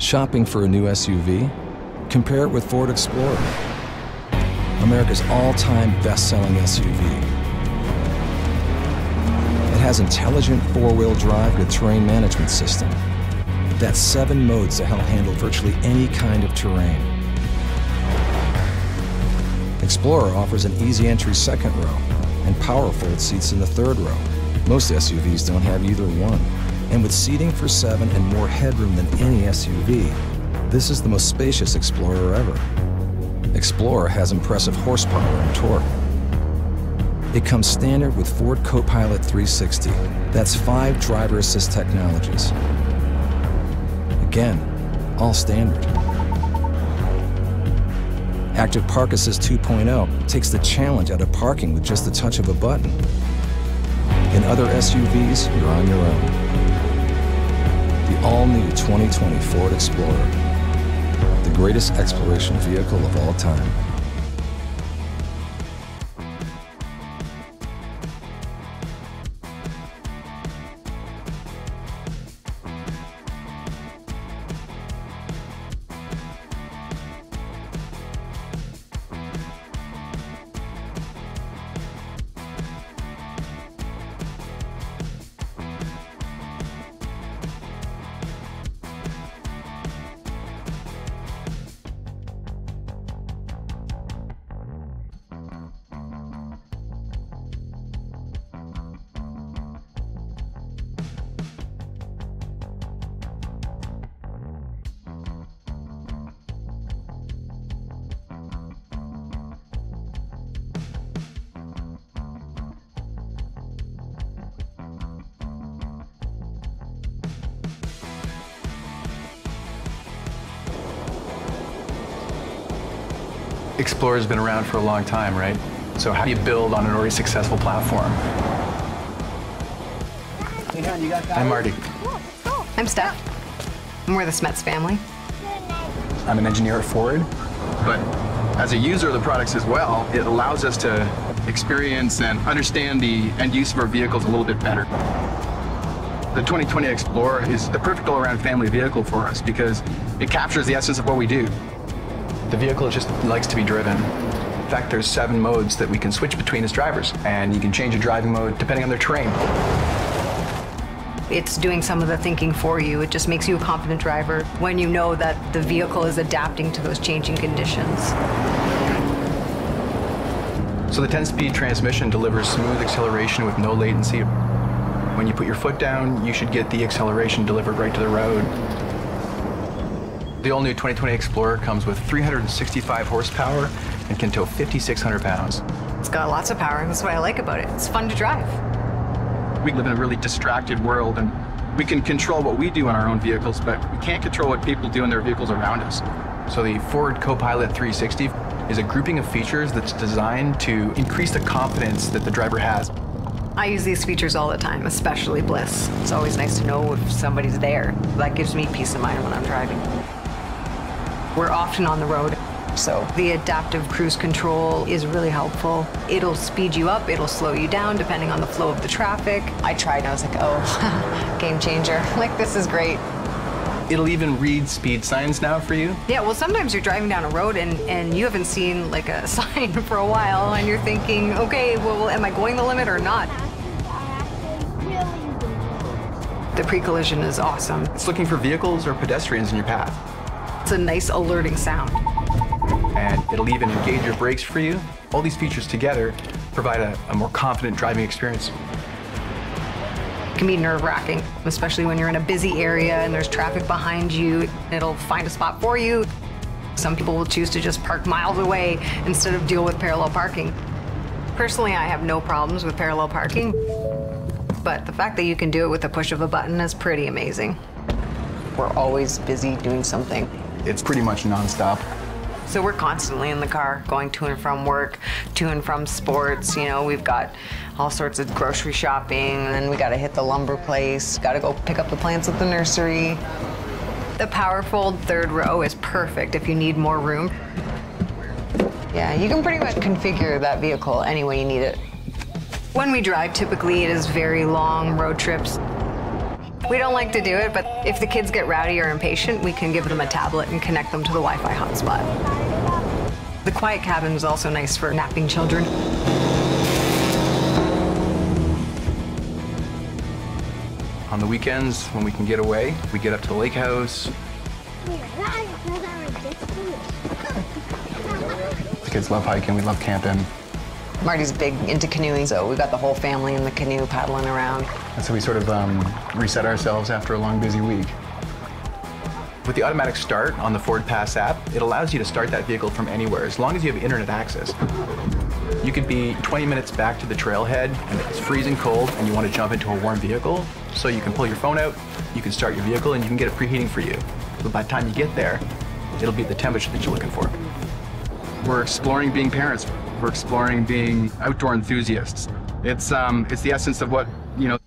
Shopping for a new SUV? Compare it with Ford Explorer, America's all-time best-selling SUV. It has intelligent four-wheel drive with terrain management system. That's seven modes to help handle virtually any kind of terrain. Explorer offers an easy entry second row and power fold seats in the third row. Most SUVs don't have either one. And with seating for seven and more headroom than any SUV, this is the most spacious Explorer ever. Explorer has impressive horsepower and torque. It comes standard with Ford Copilot 360. That's five driver assist technologies. Again, all standard. Active Park Assist 2.0 takes the challenge out of parking with just the touch of a button. In other SUVs, you're on your own all-new 2020 Ford Explorer, the greatest exploration vehicle of all time. Explorer's been around for a long time, right? So how do you build on an already successful platform? I'm Marty. I'm Steph. And we're the Smets family. I'm an engineer at Ford. But as a user of the products as well, it allows us to experience and understand the end use of our vehicles a little bit better. The 2020 Explorer is the perfect all-around family vehicle for us because it captures the essence of what we do. The vehicle just likes to be driven. In fact, there's seven modes that we can switch between as drivers, and you can change a driving mode depending on their terrain. It's doing some of the thinking for you. It just makes you a confident driver when you know that the vehicle is adapting to those changing conditions. So the 10-speed transmission delivers smooth acceleration with no latency. When you put your foot down, you should get the acceleration delivered right to the road. The all-new 2020 Explorer comes with 365 horsepower and can tow 5,600 pounds. It's got lots of power, and that's what I like about it. It's fun to drive. We live in a really distracted world, and we can control what we do in our own vehicles, but we can't control what people do in their vehicles around us. So the Ford Copilot 360 is a grouping of features that's designed to increase the confidence that the driver has. I use these features all the time, especially BLIS. It's always nice to know if somebody's there. That gives me peace of mind when I'm driving. We're often on the road, so the adaptive cruise control is really helpful. It'll speed you up, it'll slow you down depending on the flow of the traffic. I tried and I was like, oh, game changer. Like, this is great. It'll even read speed signs now for you. Yeah, well, sometimes you're driving down a road and, and you haven't seen like a sign for a while and you're thinking, okay, well, am I going the limit or not? The pre-collision is awesome. It's looking for vehicles or pedestrians in your path. It's a nice alerting sound. And it'll even engage your brakes for you. All these features together provide a, a more confident driving experience. It can be nerve-wracking, especially when you're in a busy area and there's traffic behind you. It'll find a spot for you. Some people will choose to just park miles away instead of deal with parallel parking. Personally, I have no problems with parallel parking, but the fact that you can do it with the push of a button is pretty amazing. We're always busy doing something. It's pretty much nonstop. So we're constantly in the car, going to and from work, to and from sports. You know, we've got all sorts of grocery shopping, and then we got to hit the lumber place, got to go pick up the plants at the nursery. The Powerfold third row is perfect if you need more room. Yeah, you can pretty much configure that vehicle any way you need it. When we drive, typically it is very long road trips. We don't like to do it, but if the kids get rowdy or impatient, we can give them a tablet and connect them to the Wi-Fi hotspot. The quiet cabin is also nice for napping children. On the weekends, when we can get away, we get up to the lake house. The kids love hiking, we love camping. Marty's big into canoeing, so we got the whole family in the canoe paddling around. And so we sort of um, reset ourselves after a long, busy week. With the automatic start on the Ford Pass app, it allows you to start that vehicle from anywhere as long as you have internet access. You could be 20 minutes back to the trailhead and it's freezing cold and you want to jump into a warm vehicle, so you can pull your phone out, you can start your vehicle, and you can get it preheating for you. But by the time you get there, it'll be the temperature that you're looking for. We're exploring being parents. We're exploring being outdoor enthusiasts. It's um, it's the essence of what you know